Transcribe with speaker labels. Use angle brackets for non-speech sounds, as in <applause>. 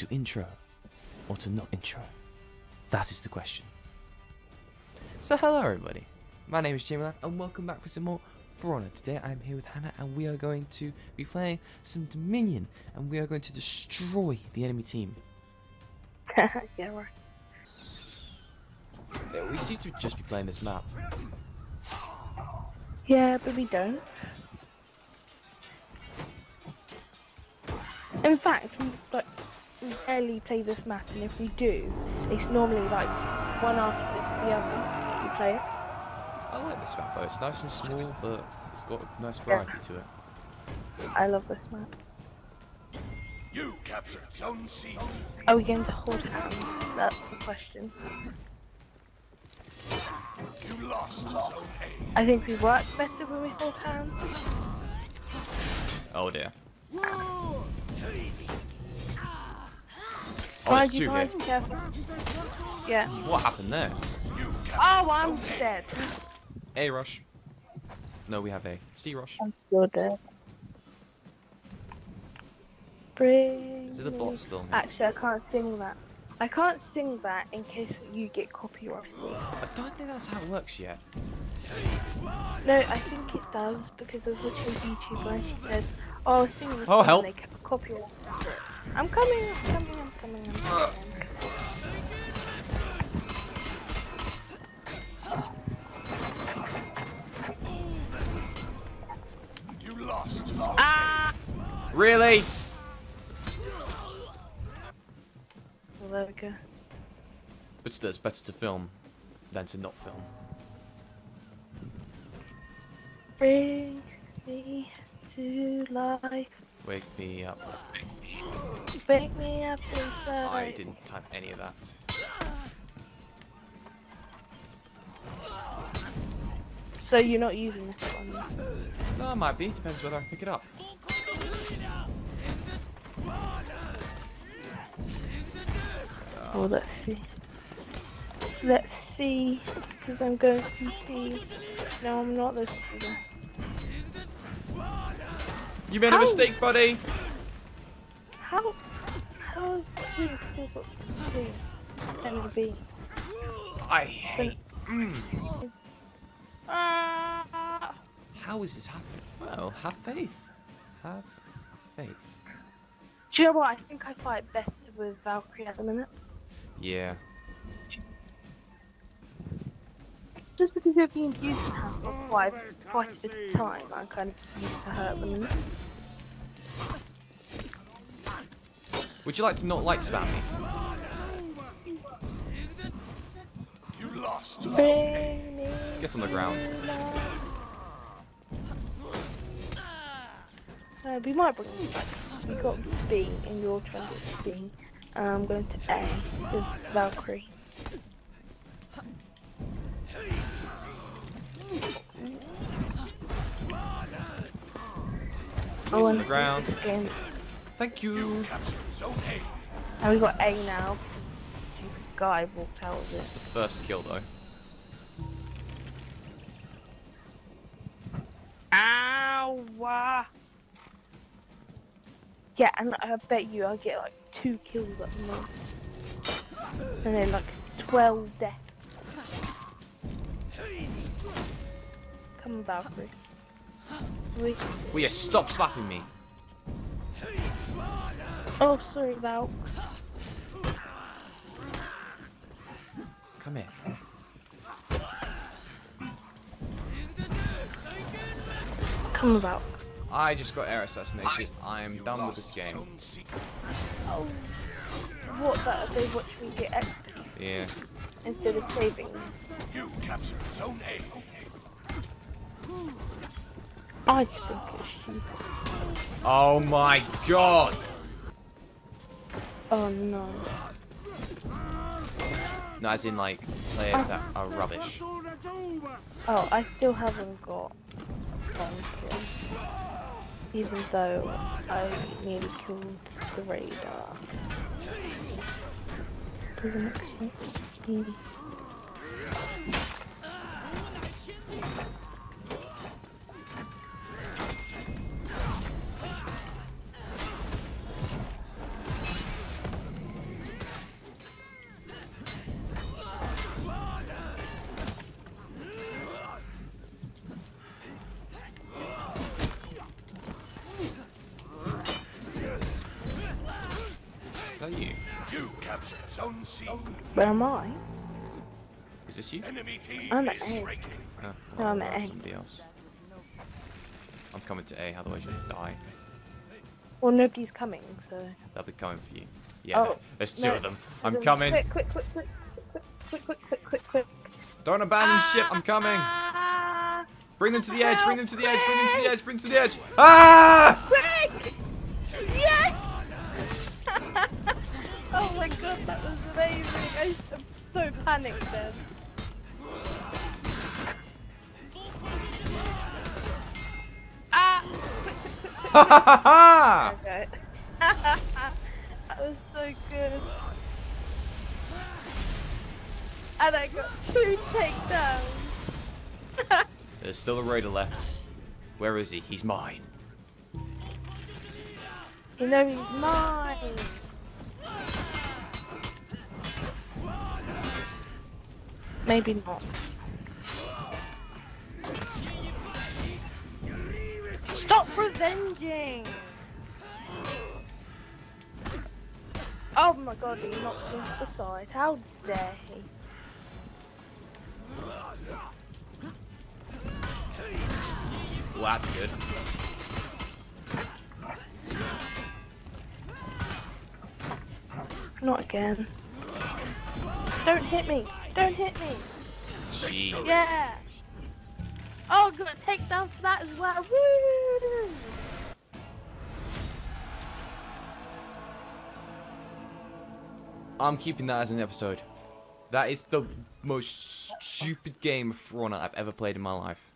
Speaker 1: to intro or to not intro? That is the question. So hello everybody, my name is Jamie and welcome back for some more For Honor. Today I'm here with Hannah and we are going to be playing some Dominion and we are going to destroy the enemy team. <laughs>
Speaker 2: yeah, right.
Speaker 1: Yeah, we seem to just be playing this map.
Speaker 2: Yeah, but we don't. In fact, like we barely play this map, and if we do, it's normally like one after the other. We play it.
Speaker 1: I like this map though, it's nice and small but it's got a nice variety to it.
Speaker 2: I love this map.
Speaker 3: You captured Zone C.
Speaker 2: Are we going to hold hands? That's the question.
Speaker 3: You lost Zone A.
Speaker 2: I think we work better when we hold hands.
Speaker 1: Oh dear. Oh,
Speaker 2: Why
Speaker 1: there's two here.
Speaker 2: Yeah.
Speaker 1: What happened there?
Speaker 2: Oh, I'm
Speaker 3: Zone
Speaker 2: dead.
Speaker 1: A rush. No, we have A. C rush.
Speaker 2: I'm still dead. Bring
Speaker 1: Is it the
Speaker 2: me-
Speaker 1: bot still? here?
Speaker 2: Actually, I can't sing that. I can't sing that in case you get copyright.
Speaker 1: I don't think that's how it works yet.
Speaker 2: No, I think it does because I was watching a YouTuber and she said, "Oh, I was singing this
Speaker 1: Oh, help.
Speaker 2: and they kept copyright." I'm coming, I'm coming, I'm coming, I'm coming.
Speaker 3: You lost
Speaker 2: Ah!
Speaker 1: Really?
Speaker 2: Well, there we go.
Speaker 1: But still, it's better to film than to not film.
Speaker 2: Bring me to life.
Speaker 1: Wake me up.
Speaker 2: Wake me up inside.
Speaker 1: I didn't type any of that.
Speaker 2: So you're not using this one?
Speaker 1: Uh, no, I might be. Depends whether I pick it up.
Speaker 2: Oh, let's see. Let's see, because I'm going to see. No, I'm not this season.
Speaker 1: You made a
Speaker 2: Ow.
Speaker 1: mistake, buddy.
Speaker 2: How? How is he still got two? And B.
Speaker 1: I hate.
Speaker 2: Ah!
Speaker 1: How is this happening? Well, have faith. Have faith.
Speaker 2: Do you know what? I think I fight better with Valkyrie at the minute.
Speaker 1: Yeah.
Speaker 2: Just because you're being used to her for quite quite a bit of time, I'm kind of used to her at the minute.
Speaker 1: Would you like to not light spam me?
Speaker 3: You lost
Speaker 1: Get on the ground.
Speaker 2: Uh, we might bring it back. We got B and you're trying to get B. And I'm going to A with Valkyrie.
Speaker 1: Get on the ground. Thank you.
Speaker 3: Captured Zone A.
Speaker 2: And we got A now. Stupid guy walked out of
Speaker 1: That's
Speaker 2: this.
Speaker 1: the first kill, though.
Speaker 2: Ow! Yeah, and I bet you I get like two kills at the moment. And then like 12 deaths. Come on, Valkyrie. We...
Speaker 1: Will you stop slapping me?
Speaker 2: Oh, sorry, Val.
Speaker 1: Come here.
Speaker 2: Come on, Val.
Speaker 1: I just got air assassinated. I am done with this game.
Speaker 2: Oh. What, that they watch me get X
Speaker 1: Yeah.
Speaker 2: instead of saving?
Speaker 3: You captured Zone A.
Speaker 2: I think it's stupid.
Speaker 1: Oh my god!
Speaker 2: Oh no.
Speaker 1: No, as in like players that are rubbish.
Speaker 2: Oh, I still haven't got. Even though I nearly killed the raider. Doesn't make sense. Where am I?
Speaker 1: Is this you?
Speaker 3: Enemy team
Speaker 2: I'm at
Speaker 3: is
Speaker 2: A.
Speaker 3: breaking.
Speaker 1: Oh,
Speaker 2: No, I'm at A.
Speaker 1: somebody else. I'm coming to A, otherwise you'll die.
Speaker 2: Well, nobody's coming, so.
Speaker 1: They'll be coming for you. Yeah,
Speaker 2: Oh,
Speaker 1: there's two
Speaker 2: no,
Speaker 1: of them. I'm
Speaker 2: a-
Speaker 1: coming.
Speaker 2: Quick, quick, quick, quick, quick, quick, quick, quick, quick, quick.
Speaker 1: Don't abandon ship. I'm coming.
Speaker 2: Ah,
Speaker 1: Bring them to the edge. Bring them to the edge. Bring them to the edge. Bring them to the edge. Ah!
Speaker 2: quick! That was amazing. I, I'm so panicked then. Ah!
Speaker 1: Ha ha ha ha!
Speaker 2: Okay. that was so good. And I got two takedowns. <laughs>
Speaker 1: There's still a raider left. Where is he? He's mine.
Speaker 2: you know he's mine. Maybe not. Stop revenging! Oh my god, he knocked me to the side. How dare he?
Speaker 1: Well, that's good.
Speaker 2: Not again. Don't hit me! Don't hit me!
Speaker 1: Jeez.
Speaker 2: Yeah! Oh, got a takedown for that as well. Woo!
Speaker 1: I'm keeping that as an episode. That is the most stupid game of For I've ever played in my life.